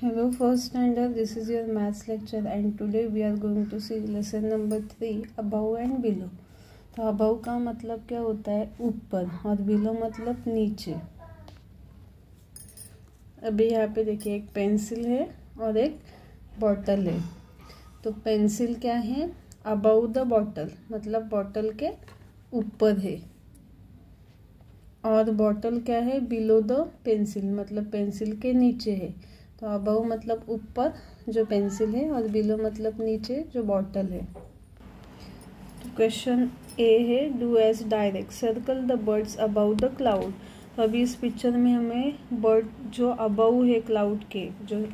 Hello first standard this is your maths lecture and today we are going to see lesson number three above and below तो above का मतलब क्या होता है ऊपर और below मतलब नीचे अभी यहाँ पे देखिए एक पेंसिल है और एक बॉटल है तो पेंसिल क्या है अबाउ द बॉटल मतलब बॉटल के ऊपर है और बॉटल क्या है बिलो द पेंसिल मतलब पेंसिल के नीचे है तो अबव मतलब ऊपर जो पेंसिल है और बिलो मतलब नीचे जो बॉटल है। तो क्वेश्चन ए है do as direct circle the birds above the cloud तो अभी इस पिक्चर में हमें बर्ड जो अबाउ है क्लाउड के, जो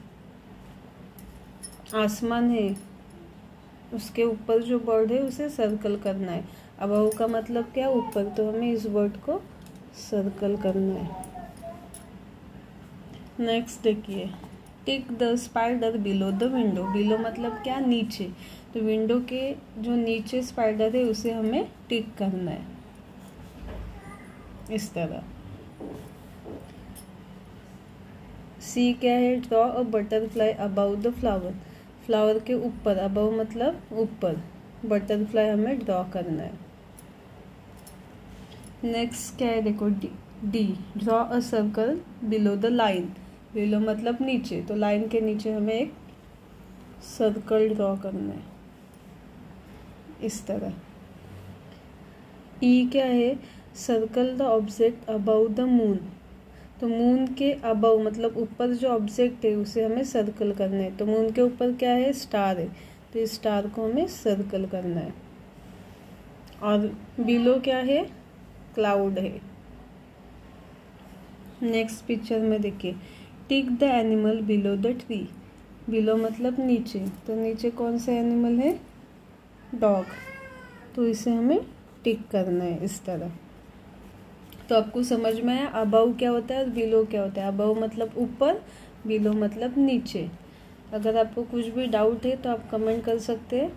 आसमान है, उसके ऊपर जो बर्ड है, उसे सर्कल करना है। अबाउ का मतलब क्या? ऊपर। तो हमें इस बर्ड को सर्कल करना है। नेक्स्ट देखिए। Tick the spider below the window below मतलब क्या? नीचे. तो विंडो के जो नीचे स्पाइडर है उसे हमें टिक करना है। इस तरह। सी क्या है? Draw a butterfly above the flower flower के ऊपर. अबाउ मतलब ऊपर. बटरफ्लाई हमें ड्रॉ करना है। नेक्स्ट क्या है? देखो D D draw a circle below the line below मतलब नीचे तो लाइन के नीचे हमें एक सर्कल ड्रॉ करना है। इस तरह। ई e क्या है? Circle the object above the moon तो मून के अबाउ मतलब ऊपर जो ऑब्जेक्ट है, उसे हमें सर्कल करना है। तो मून के ऊपर क्या है? स्टार है। तो इस स्टार को हमें सर्कल करना है। और बिलो क्या है? क्लाउड है। नेक्स्ट पिक्चर में देखिए। Tick the animal below the tree. Below मतलब नीचे। तो नीचे कौन सा एनिमल है? डॉग। तो इसे हमें टिक करना है इस तरह। तो आपको समझ में आया? अबाउ क्या होता है और बिलो क्या होता है? अबाउ मतलब ऊपर, बिलो मतलब नीचे। अगर आपको कुछ भी डाउट है तो आप कमेंट कर सकते हैं।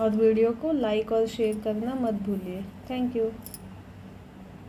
और वीडियो को लाइक और शेयर करना मत भूलिए। Thank you.